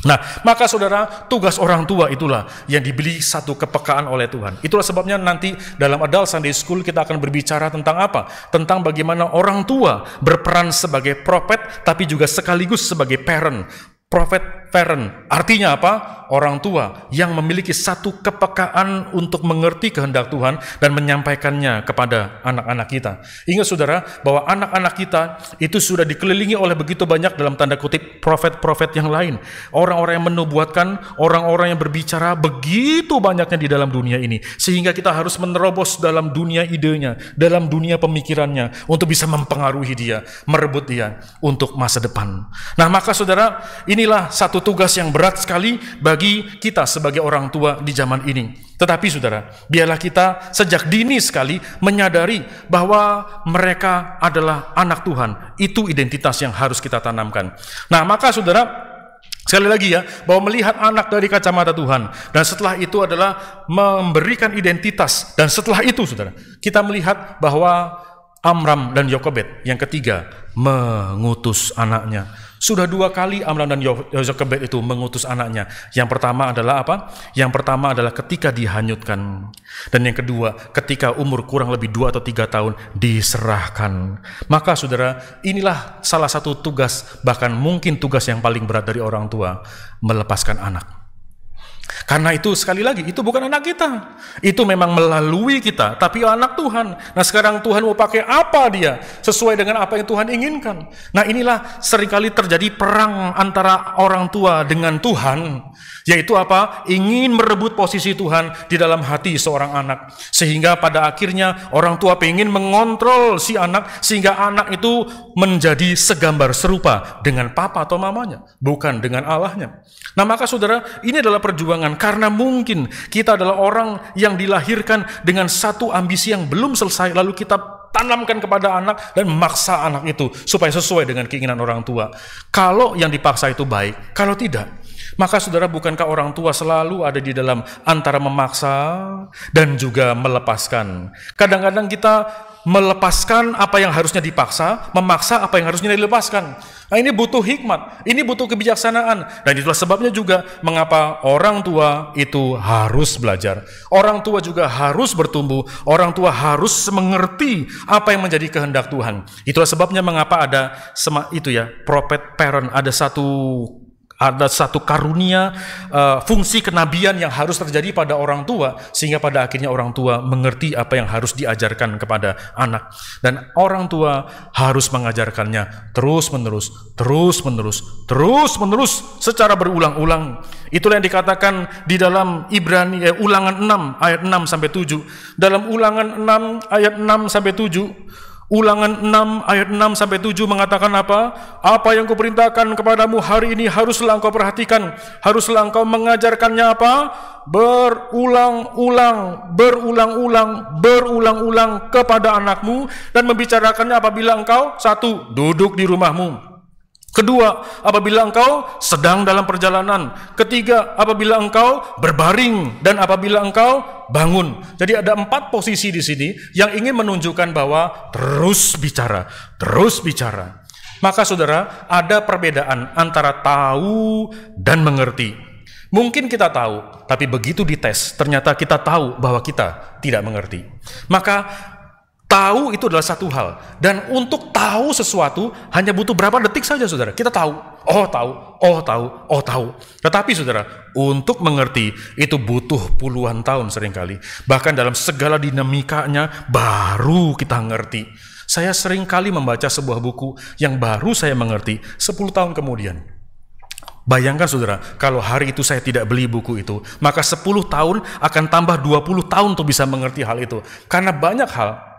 Nah, maka saudara, tugas orang tua itulah yang dibeli satu kepekaan oleh Tuhan. Itulah sebabnya nanti dalam Adult Sunday School kita akan berbicara tentang apa? Tentang bagaimana orang tua berperan sebagai prophet, tapi juga sekaligus sebagai parent. Prophet parent. Artinya apa? Orang tua yang memiliki satu kepekaan untuk mengerti kehendak Tuhan dan menyampaikannya kepada anak-anak kita. Ingat saudara bahwa anak-anak kita itu sudah dikelilingi oleh begitu banyak dalam tanda kutip profet-profet yang lain. Orang-orang yang menubuatkan, orang-orang yang berbicara begitu banyaknya di dalam dunia ini. Sehingga kita harus menerobos dalam dunia idenya, dalam dunia pemikirannya untuk bisa mempengaruhi dia, merebut dia untuk masa depan. Nah maka saudara, inilah satu tugas yang berat sekali bagi kita sebagai orang tua di zaman ini. Tetapi saudara, biarlah kita sejak dini sekali menyadari bahwa mereka adalah anak Tuhan. Itu identitas yang harus kita tanamkan. Nah, maka saudara, Sekali lagi ya, bahwa melihat anak dari kacamata Tuhan dan setelah itu adalah memberikan identitas dan setelah itu saudara, kita melihat bahwa Amram dan Yokobet yang ketiga mengutus anaknya. Sudah dua kali Amram dan Yozekebet itu mengutus anaknya. Yang pertama adalah apa? Yang pertama adalah ketika dihanyutkan. Dan yang kedua, ketika umur kurang lebih dua atau tiga tahun diserahkan. Maka saudara, inilah salah satu tugas, bahkan mungkin tugas yang paling berat dari orang tua, melepaskan anak. Karena itu sekali lagi itu bukan anak kita. Itu memang melalui kita, tapi anak Tuhan. Nah, sekarang Tuhan mau pakai apa dia sesuai dengan apa yang Tuhan inginkan. Nah, inilah sering kali terjadi perang antara orang tua dengan Tuhan, yaitu apa? Ingin merebut posisi Tuhan di dalam hati seorang anak. Sehingga pada akhirnya orang tua ingin mengontrol si anak sehingga anak itu menjadi segambar serupa dengan papa atau mamanya, bukan dengan Allahnya. Nah, maka Saudara, ini adalah perjuangan perjuangan karena mungkin kita adalah orang yang dilahirkan dengan satu ambisi yang belum selesai lalu kita tanamkan kepada anak dan memaksa anak itu supaya sesuai dengan keinginan orang tua. Kalau yang dipaksa itu baik, kalau tidak, maka saudara bukankah orang tua selalu ada di dalam antara memaksa dan juga melepaskan. Kadang-kadang kita melepaskan apa yang harusnya dipaksa, memaksa apa yang harusnya dilepaskan. Nah, ini butuh hikmat, ini butuh kebijaksanaan, dan itulah sebabnya juga mengapa orang tua itu harus belajar. Orang tua juga harus bertumbuh, orang tua harus mengerti apa yang menjadi kehendak Tuhan. Itulah sebabnya mengapa ada sema, itu ya, prophet parent, ada satu ada satu karunia uh, fungsi kenabian yang harus terjadi pada orang tua sehingga pada akhirnya orang tua mengerti apa yang harus diajarkan kepada anak. Dan orang tua harus mengajarkannya terus menerus terus menerus terus menerus secara berulang-ulang. Itulah yang dikatakan di dalam Ibrani eh, ulangan 6 ayat 6 sampai 7 dalam ulangan 6 ayat 6 sampai 7 Ulangan 6 ayat 6 sampai 7 mengatakan apa? Apa yang kuperintahkan kepadamu hari ini haruslah engkau perhatikan, haruslah engkau mengajarkannya apa? Berulang-ulang, berulang-ulang, berulang-ulang kepada anakmu dan membicarakannya apabila engkau satu duduk di rumahmu Kedua, apabila engkau sedang dalam perjalanan. Ketiga, apabila engkau berbaring dan apabila engkau bangun. Jadi ada empat posisi di sini yang ingin menunjukkan bahwa terus bicara, terus bicara. Maka saudara, ada perbedaan antara tahu dan mengerti. Mungkin kita tahu, tapi begitu dites, ternyata kita tahu bahwa kita tidak mengerti. Maka Tahu itu adalah satu hal. Dan untuk tahu sesuatu hanya butuh berapa detik saja saudara. Kita tahu, oh tahu, oh tahu, oh tahu. Tetapi saudara, untuk mengerti itu butuh puluhan tahun sering kali. Bahkan dalam segala dinamikanya baru kita ngerti. Saya sering kali membaca sebuah buku yang baru saya mengerti 10 tahun kemudian. Bayangkan saudara, kalau hari itu saya tidak beli buku itu, maka 10 tahun akan tambah 20 tahun untuk bisa mengerti hal itu. Karena banyak hal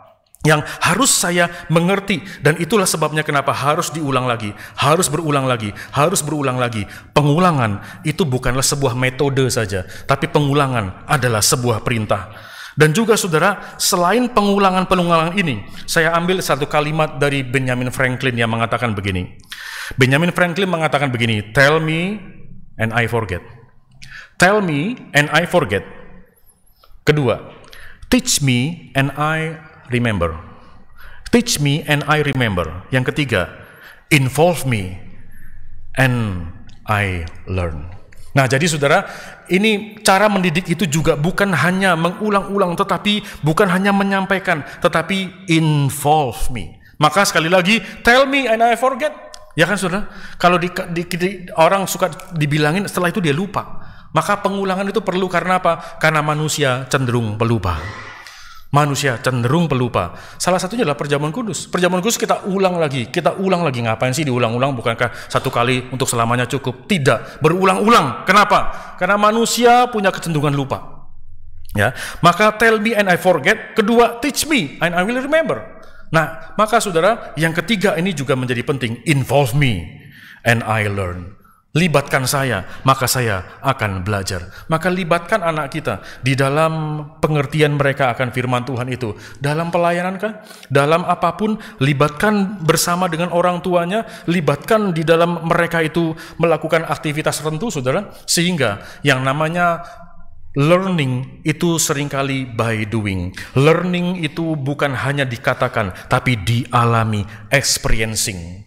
yang harus saya mengerti dan itulah sebabnya kenapa harus diulang lagi, harus berulang lagi, harus berulang lagi. Pengulangan itu bukanlah sebuah metode saja, tapi pengulangan adalah sebuah perintah. Dan juga saudara, selain pengulangan-pengulangan ini, saya ambil satu kalimat dari Benjamin Franklin yang mengatakan begini. Benjamin Franklin mengatakan begini, "Tell me and I forget." Tell me and I forget. Kedua, teach me and I remember. Teach me and I remember. Yang ketiga, involve me and I learn. Nah, jadi saudara, ini cara mendidik itu juga bukan hanya mengulang-ulang, tetapi bukan hanya menyampaikan, tetapi involve me. Maka sekali lagi, tell me and I forget. Ya kan saudara? Kalau di, di, di, orang suka dibilangin, setelah itu dia lupa. Maka pengulangan itu perlu karena apa? Karena manusia cenderung pelupa. Manusia cenderung pelupa. Salah satunya adalah perjamuan kudus. Perjamuan kudus kita ulang lagi, kita ulang lagi. Ngapain sih diulang-ulang? Bukankah satu kali untuk selamanya cukup? Tidak, berulang-ulang. Kenapa? Karena manusia punya kecenderungan lupa. Ya, maka tell me and I forget. Kedua, teach me and I will remember. Nah, maka saudara, yang ketiga ini juga menjadi penting. Involve me and I learn. Libatkan saya, maka saya akan belajar. Maka libatkan anak kita di dalam pengertian mereka akan firman Tuhan itu. Dalam pelayanan kan? Dalam apa pun, libatkan bersama dengan orang tuanya, libatkan di dalam mereka itu melakukan aktivitas tertentu, saudara. Sehingga yang namanya Learning itu sering kali by doing. Learning itu bukan hanya dikatakan, tapi dialami, experiencing.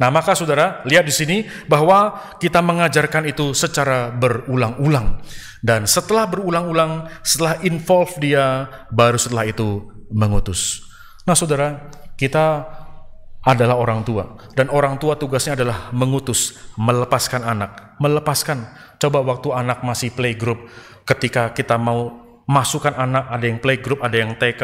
Nah, maka saudara, lihat di sini bahwa kita mengajarkan itu secara berulang-ulang. Dan setelah berulang-ulang, setelah involve dia, baru setelah itu mengutus. Nah, saudara, kita adalah orang tua. Dan orang tua tugasnya adalah mengutus, melepaskan anak. Melepaskan. Coba waktu anak masih playgroup, ketika kita mau masukkan anak, ada yang playgroup, ada yang TK.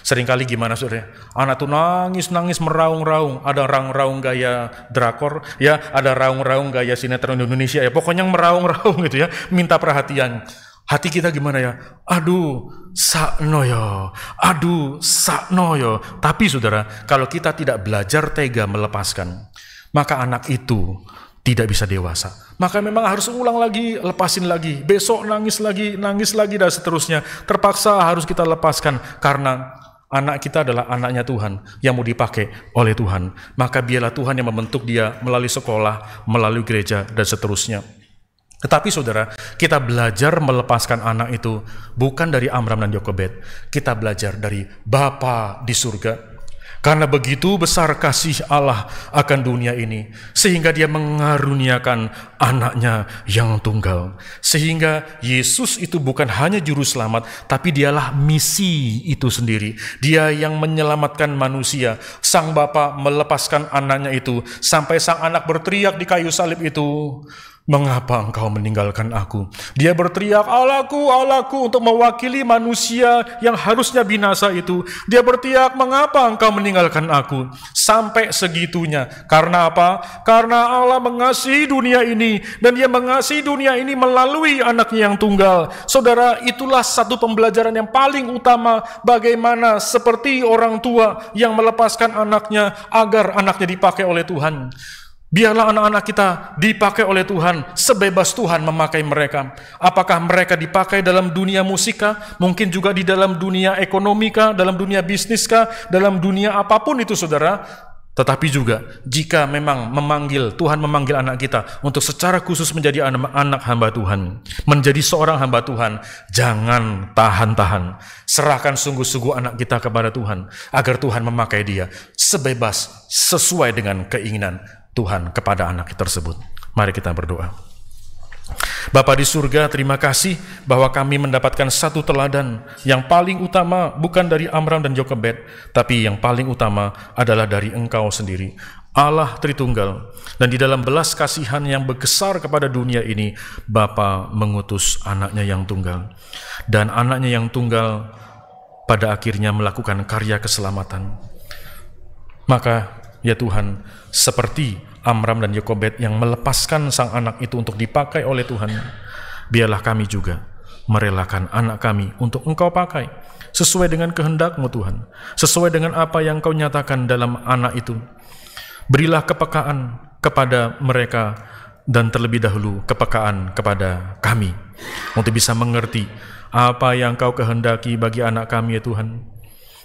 Seringkali gimana saudara? Anak tuh nangis-nangis meraung-raung. Ada raung-raung gaya drakor, ya, ada raung-raung gaya sinetron Indonesia ya. Pokoknya meraung-raung gitu ya, minta perhatian. Hati kita gimana ya? Aduh, sakno yo. Aduh, sakno yo. Tapi saudara, kalau kita tidak belajar tega melepaskan, maka anak itu tidak bisa dewasa. Maka memang harus ulang lagi, lepasin lagi, besok nangis lagi, nangis lagi dan seterusnya. Terpaksa harus kita lepaskan karena anak kita adalah anaknya Tuhan yang mau dipakai oleh Tuhan. Maka biarlah Tuhan yang membentuk dia melalui sekolah, melalui gereja dan seterusnya. Tetapi saudara, kita belajar melepaskan anak itu bukan dari Amram dan Yokebed. Kita belajar dari Bapa di surga karena begitu besar kasih Allah akan dunia ini, sehingga dia mengaruniakan anaknya yang tunggal. Sehingga Yesus itu bukan hanya juru selamat, tapi dialah misi itu sendiri. Dia yang menyelamatkan manusia. Sang Bapa melepaskan anaknya itu, sampai sang anak berteriak di kayu salib itu, Mengapa engkau meninggalkan aku? Dia berteriak, Allahku, Allahku, untuk mewakili manusia yang harusnya binasa itu. Dia berteriak, mengapa engkau meninggalkan aku? Sampai segitunya. Karena apa? Karena Allah mengasihi dunia ini. Dan dia mengasihi dunia ini melalui anaknya yang tunggal. Saudara, itulah satu pembelajaran yang paling utama bagaimana seperti orang tua yang melepaskan anaknya agar anaknya dipakai oleh Tuhan. Biarlah anak-anak kita dipakai oleh Tuhan sebebas Tuhan memakai mereka. Apakah mereka dipakai dalam dunia musika, mungkin juga di dalam dunia ekonomika, dalam dunia bisniskah, dalam dunia apa pun itu saudara. Tetapi juga jika memang memanggil, Tuhan memanggil anak kita untuk secara khusus menjadi anak, anak hamba Tuhan. Menjadi seorang hamba Tuhan, jangan tahan-tahan. Serahkan sungguh-sungguh anak kita kepada Tuhan. Agar Tuhan memakai dia sebebas sesuai dengan keinginan Tuhan kepada anak tersebut. Mari kita berdoa. Bapa di surga, terima kasih bahwa kami mendapatkan satu teladan yang paling utama bukan dari Amram dan Jokebed, tapi yang paling utama adalah dari Engkau sendiri. Allah Tritunggal dan di dalam belas kasihan yang besar kepada dunia ini Bapa mengutus anaknya yang tunggal dan anaknya yang tunggal pada akhirnya melakukan karya keselamatan maka ya Tuhan seperti Amram dan Yokobed yang melepaskan sang anak itu untuk dipakai oleh Tuhan, biarlah kami juga merelakan anak kami untuk engkau pakai sesuai dengan kehendakmu Tuhan, sesuai dengan apa yang kau nyatakan dalam anak itu. Berilah kepekaan kepada mereka dan terlebih dahulu kepekaan kepada kami untuk bisa mengerti apa yang kau kehendaki bagi anak kami ya Tuhan.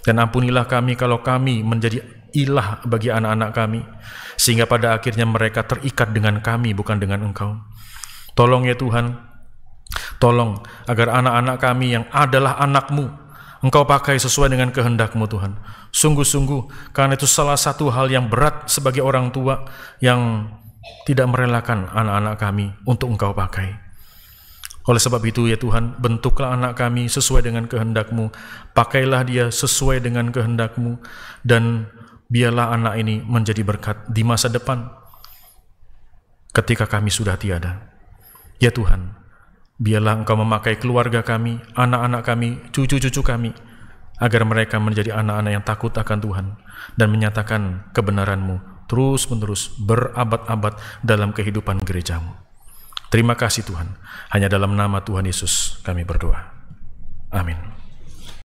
Dan ampunilah kami kalau kami menjadi ilah bagi anak-anak kami sehingga pada akhirnya mereka terikat dengan kami bukan dengan engkau. Tolong ya Tuhan, tolong agar anak-anak kami yang adalah anakmu, engkau pakai sesuai dengan kehendakmu Tuhan. Sungguh-sungguh, karena itu salah satu hal yang berat sebagai orang tua yang tidak merelakan anak-anak kami untuk engkau pakai. Oleh sebab itu ya Tuhan, bentuklah anak kami sesuai dengan kehendakmu, pakailah dia sesuai dengan kehendakmu, dan biarlah anak ini menjadi berkat di masa depan ketika kami sudah tiada. Ya Tuhan, Biarlah Engkau memakai keluarga kami, anak-anak kami, cucu-cucu kami, agar mereka menjadi anak-anak yang takut akan Tuhan dan menyatakan kebenaran-Mu terus-menerus berabad-abad dalam kehidupan gerejamu. Terima kasih Tuhan. Hanya dalam nama Tuhan Yesus kami berdoa. Amin.